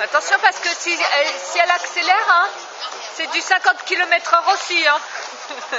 Attention parce que si elle, si elle accélère, hein, c'est du 50 km/h aussi. Hein.